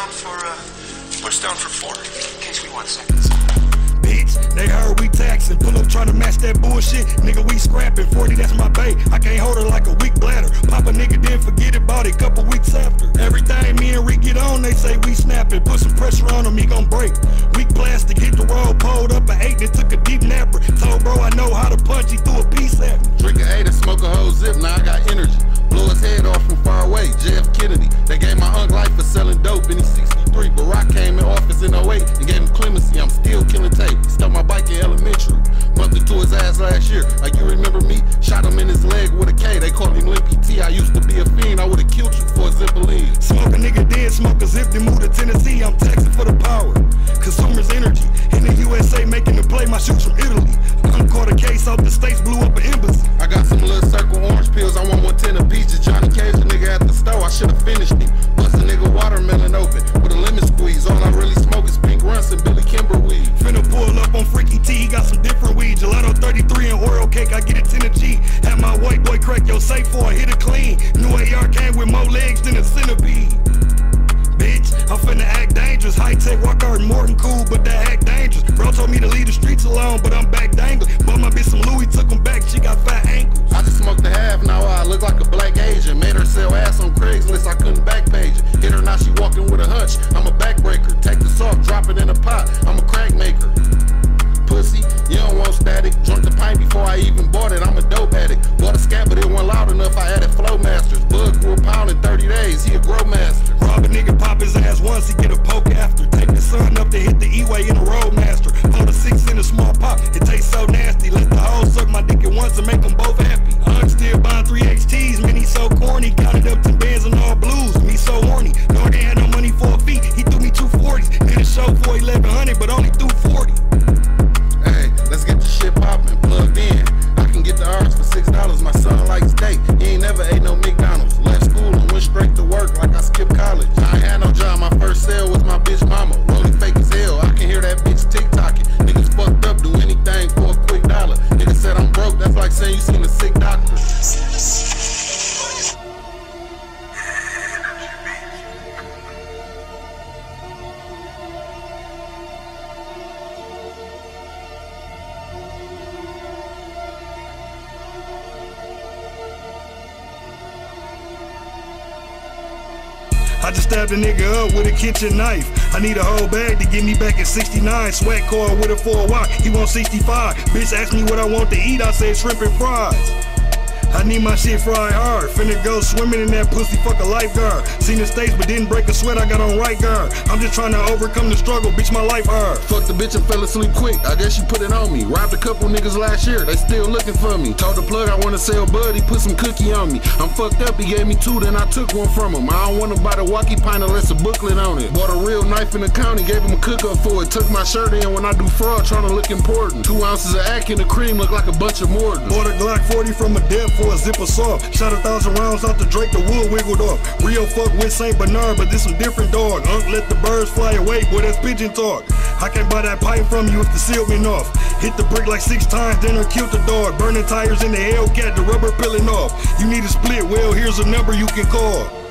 down for uh, down for four? In case we want seconds. Bitch, they heard we taxing. Pull up trying to match that bullshit. Nigga, we scrapping. 40, that's my bay. I can't hold her like a weak bladder. Pop a nigga, then forget about it. Couple weeks after. Everything me and Rick get on, they say we snapping. Put some pressure on him, he gon' break. Weak plastic, hit the road, pulled up an eight, then took a deep napper. Told bro I know how to punch, he threw a piece at me. Drink a eight and smoke a whole zip, now I got energy. Blow his head off from far away. Jeff JFK he's 63. Barack came in office in 08 and gave him clemency. I'm still killing tape. Stole my bike in elementary. Bumped into his ass last year. Cake, I get it 10 a G. Have my white boy crack your safe for I hit it clean. New AR came with more legs than a centipede. Bitch, I'm finna act dangerous. High tech walk out Morton cool, but that act dangerous. Bro told me to leave the streets alone, but I'm back dangling. Bought my bitch some Louis, took him back, she got fat ankles. I just smoked a half, now I look like a black Asian. Made her sell ass on Craigslist, I couldn't backpage it. Hit her, now she walking with a hunch. I'm a backbreaker. Take the salt, drop it in a pot. Once, he get a poke after. Take the sun up to hit the E-way in a roadmaster. Hold the six in a small pop, it tastes so nasty. Let the hoe suck my dick at once and make them both happy. I'm still buying 3 XTs, man, he so corny. Counted up to bands and all blues, me so horny. No, they had no money for a fee, he threw me 240s. Did a show for 1100, but only threw like saying you seen a sick doctor. I just stabbed a nigga up with a kitchen knife. I need a whole bag to get me back at 69. Sweat car with a walk. He want 65. Bitch asked me what I want to eat. I said shrimp and fries. I need my shit fried hard. Finna go swimming in that pussy, fuck a lifeguard. Seen the states, but didn't break a sweat. I got on right guard. I'm just trying to overcome the struggle, bitch. My life hard. Fuck the bitch and fell asleep quick. I guess she put it on me. Robbed a couple niggas last year. They still looking for me. Told the plug I wanna sell bud. He put some cookie on me. I'm fucked up. He gave me two, then I took one from him. I don't wanna buy the walkie pint unless a booklet on it. Bought a real knife in the county. Gave him a cook up for it. Took my shirt in when I do fraud, trying to look important. Two ounces of ack in the cream look like a bunch of Morton. Bought a Glock 40 from a dip for a zipper saw. Shot a thousand rounds out the Drake, the wood wiggled off. Real fuck with St. Bernard, but this some different dog. Unc let the birds fly away, boy, that's pigeon talk. I can't buy that pipe from you if the seal been off. Hit the brick like six times, then I killed the dog. Burning tires in the Hellcat, the rubber peeling off. You need a split, well, here's a number you can call.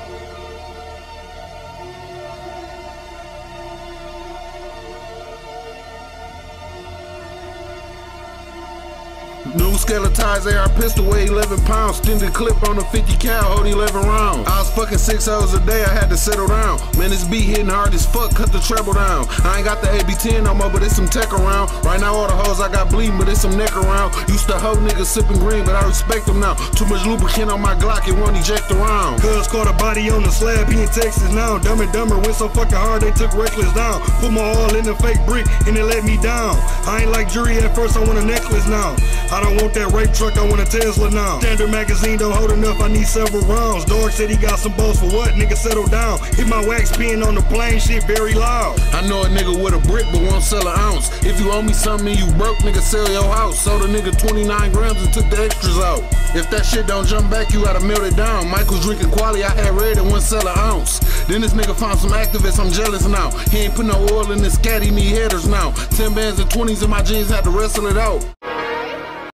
New skeletized AR pistol weigh 11 pounds. Extended clip on a 50 cal, hold 11 rounds. I was fucking six hours a day, I had to settle down. Man, this beat hitting hard as fuck, cut the treble down. I ain't got the AB10 no more, but it's some tech around. Right now, all the hoes I got bleeding, but it's some neck around. Used to hoe niggas sipping green, but I respect them now. Too much lubricant on my Glock, it won't eject around. Cuz caught a body on the slab, he in Texas now. Dumb and dumber went so fucking hard they took reckless down. Put my all in the fake brick and it let me down. I ain't like jury at first, I want a necklace now. I don't want that rape truck, I want a Tesla now. Standard magazine don't hold enough, I need several rounds. Dog said he got some balls for what? Nigga, settle down. Hit my wax pen on the plane, shit very loud. I know a nigga with a brick, but won't sell an ounce. If you owe me something and you broke, nigga, sell your house. Sold a nigga 29 grams and took the extras out. If that shit don't jump back, you gotta melt it down. Michael's drinking quality, I had red and wouldn't sell an ounce. Then this nigga found some activists, I'm jealous now. He ain't put no oil in this cat, he need headers now. 10 bands and 20s in my jeans, had to wrestle it out.